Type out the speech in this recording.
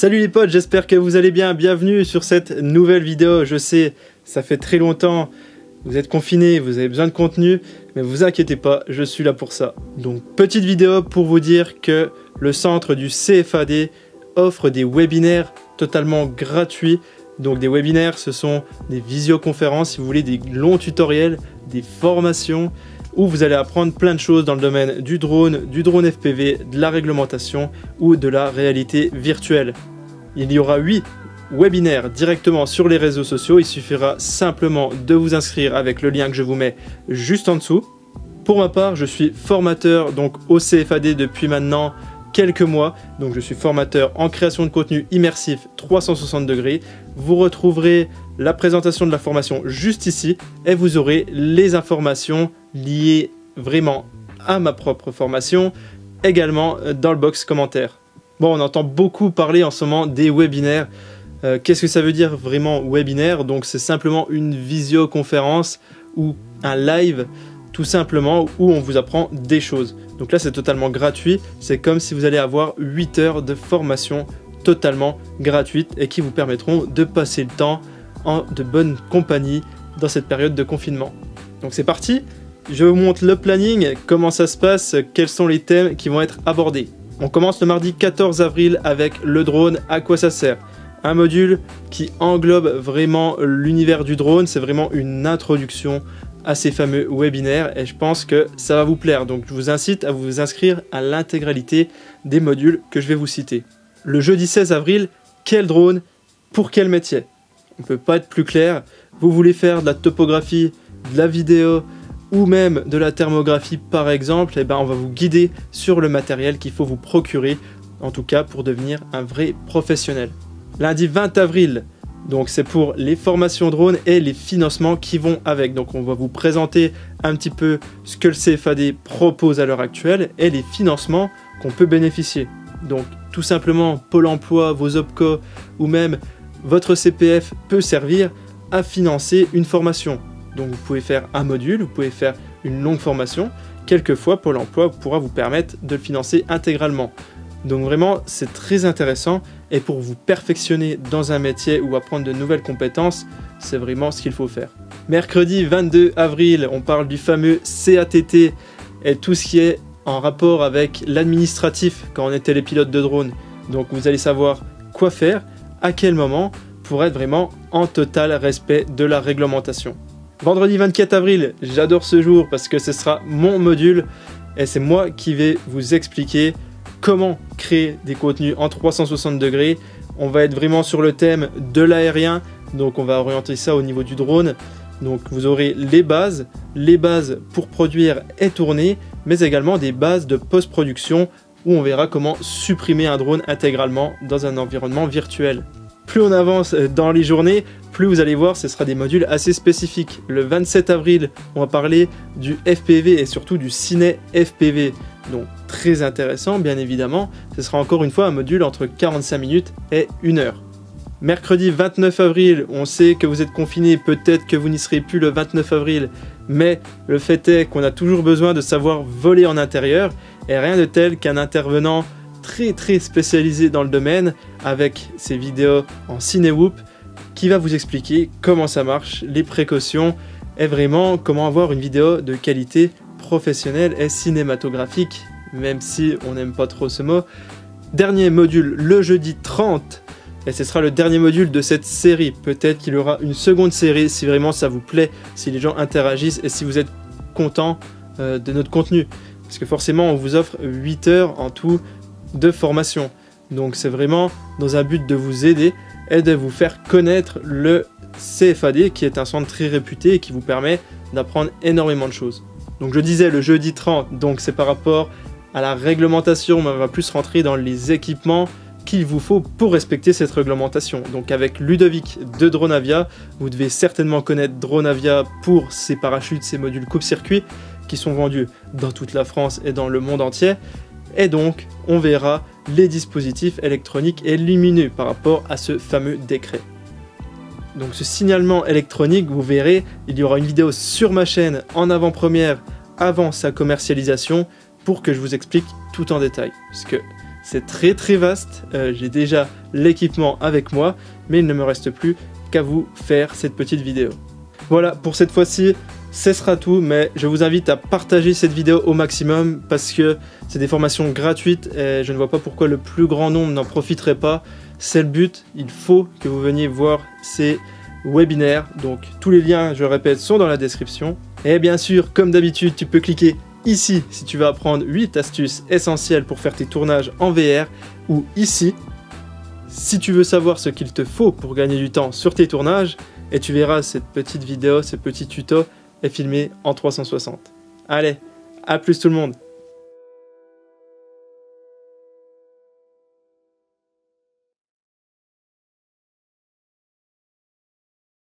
Salut les potes, j'espère que vous allez bien. Bienvenue sur cette nouvelle vidéo. Je sais, ça fait très longtemps, vous êtes confinés, vous avez besoin de contenu, mais vous inquiétez pas, je suis là pour ça. Donc, petite vidéo pour vous dire que le centre du CFAD offre des webinaires totalement gratuits. Donc, des webinaires, ce sont des visioconférences, si vous voulez, des longs tutoriels, des formations où vous allez apprendre plein de choses dans le domaine du drone, du drone FPV, de la réglementation ou de la réalité virtuelle. Il y aura 8 webinaires directement sur les réseaux sociaux. Il suffira simplement de vous inscrire avec le lien que je vous mets juste en dessous. Pour ma part, je suis formateur donc au CFAD depuis maintenant quelques mois. Donc je suis formateur en création de contenu immersif 360 degrés. Vous retrouverez la présentation de la formation juste ici et vous aurez les informations liées vraiment à ma propre formation également dans le box commentaire. Bon, on entend beaucoup parler en ce moment des webinaires. Euh, qu'est-ce que ça veut dire vraiment webinaire? Donc c'est simplement une visioconférence ou un live tout simplement où on vous apprend des choses. Donc là c'est totalement gratuit, c'est comme si vous allez avoir 8 heures de formation totalement gratuite et qui vous permettront de passer le temps en de bonne compagnie dans cette période de confinement. Donc c'est parti, je vous montre le planning, comment ça se passe, quels sont les thèmes qui vont être abordés? On commence le mardi 14 avril avec le drone, à quoi ça sert Un module qui englobe vraiment l'univers du drone, c'est vraiment une introduction à ces fameux webinaires et je pense que ça va vous plaire. Donc je vous incite à vous inscrire à l'intégralité des modules que je vais vous citer. Le jeudi 16 avril, quel drone? Pour quel métier? On ne peut pas être plus clair. Vous voulez faire de la topographie, de la vidéo, ou même de la thermographie par exemple, eh ben on va vous guider sur le matériel qu'il faut vous procurer, en tout cas pour devenir un vrai professionnel. Lundi 20 avril, donc c'est pour les formations drones et les financements qui vont avec. Donc on va vous présenter un petit peu ce que le CFAD propose à l'heure actuelle et les financements qu'on peut bénéficier. Donc tout simplement Pôle emploi, vos OPCO ou même votre CPF peut servir à financer une formation. Donc vous pouvez faire un module, vous pouvez faire une longue formation. Quelquefois, Pôle emploi pourra vous permettre de le financer intégralement. Donc vraiment, c'est très intéressant. Et pour vous perfectionner dans un métier ou apprendre de nouvelles compétences, c'est vraiment ce qu'il faut faire. Mercredi 22 avril, on parle du fameux CATT et tout ce qui est en rapport avec l'administratif quand on était les pilotes de drone. Donc vous allez savoir quoi faire, à quel moment, pour être vraiment en total respect de la réglementation. Vendredi 24 avril, j'adore ce jour parce que ce sera mon module et c'est moi qui vais vous expliquer comment créer des contenus en 360 degrés. On va être vraiment sur le thème de l'aérien, donc on va orienter ça au niveau du drone. Donc vous aurez les bases, les bases pour produire et tourner, mais également des bases de post-production où on verra comment supprimer un drone intégralement dans un environnement virtuel. Plus on avance dans les journées, plus vous allez voir, ce sera des modules assez spécifiques. Le 27 avril, on va parler du FPV et surtout du ciné FPV. Donc très intéressant, bien évidemment. Ce sera encore une fois un module entre 45 minutes et 1 heure. Mercredi 29 avril, on sait que vous êtes confiné, peut-être que vous n'y serez plus le 29 avril, mais le fait est qu'on a toujours besoin de savoir voler en intérieur, et rien de tel qu'un intervenant très très spécialisé dans le domaine avec ses vidéos en CineWhoop qui va vous expliquer comment ça marche, les précautions et vraiment comment avoir une vidéo de qualité professionnelle et cinématographique, même si on n'aime pas trop ce mot. Dernier module le jeudi 30 et ce sera le dernier module de cette série. Peut-être qu'il y aura une seconde série si vraiment ça vous plaît, si les gens interagissent et si vous êtes content euh, de notre contenu. Parce que forcément, on vous offre 8 heures en tout de formation. Donc c'est vraiment dans un but de vous aider et de vous faire connaître le CFAD qui est un centre très réputé et qui vous permet d'apprendre énormément de choses. Donc je disais le jeudi 30, donc c'est par rapport à la réglementation, mais on va plus rentrer dans les équipements qu'il vous faut pour respecter cette réglementation. Donc avec Ludovic de Dronavia, vous devez certainement connaître Dronavia pour ses parachutes, ses modules coupe-circuit qui sont vendus dans toute la France et dans le monde entier et donc on verra les dispositifs électroniques lumineux par rapport à ce fameux décret. Donc ce signalement électronique, vous verrez, il y aura une vidéo sur ma chaîne en avant-première avant sa commercialisation pour que je vous explique tout en détail. Parce que c'est très très vaste. Euh, j'ai déjà l'équipement avec moi, mais il ne me reste plus qu'à vous faire cette petite vidéo. Voilà, pour cette fois-ci, ce sera tout, mais je vous invite à partager cette vidéo au maximum parce que c'est des formations gratuites et je ne vois pas pourquoi le plus grand nombre n'en profiterait pas. C'est le but, il faut que vous veniez voir ces webinaires. Donc tous les liens, je répète, sont dans la description. Et bien sûr, comme d'habitude, tu peux cliquer ici si tu veux apprendre 8 astuces essentielles pour faire tes tournages en VR ou ici si tu veux savoir ce qu'il te faut pour gagner du temps sur tes tournages et tu verras cette petite vidéo, ce petit tuto est filmé en 360. Allez, à plus tout le monde